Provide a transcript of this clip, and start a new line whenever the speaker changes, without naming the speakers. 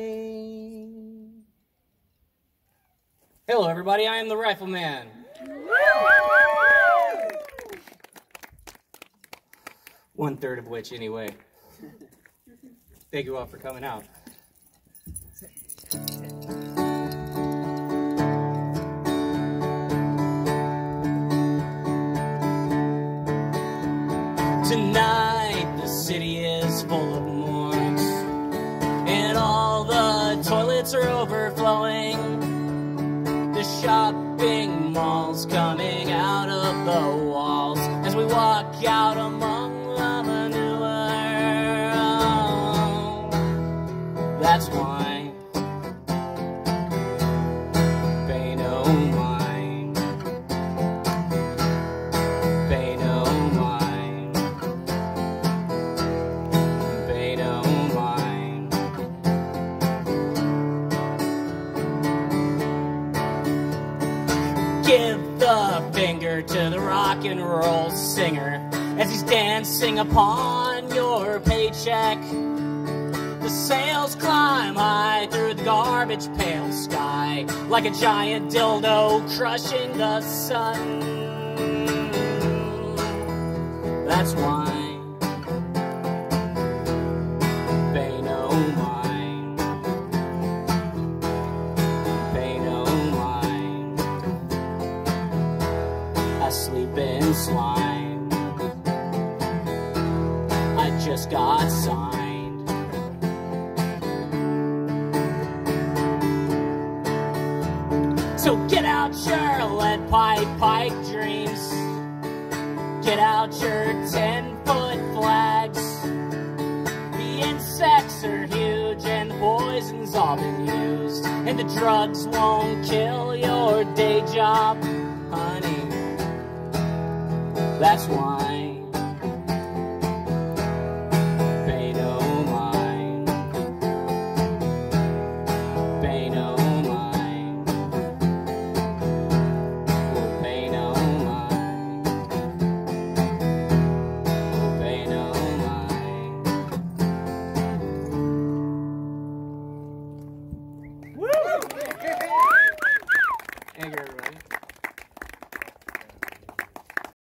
Hello, everybody. I am the Rifleman. One third of which, anyway. Thank you all for coming out. Tonight, the city is full of morons, toilets are overflowing. The shopping malls coming out of the walls as we walk out among the manure. That's why Give the finger to the rock and roll singer as he's dancing upon your paycheck. The sails climb high through the garbage pale sky like a giant dildo crushing the sun. That's why. Slime. I just got signed. So get out your lead pipe pipe dreams. Get out your 10 foot flags. The insects are huge and poison's all been used. And the drugs won't kill your day job. That's why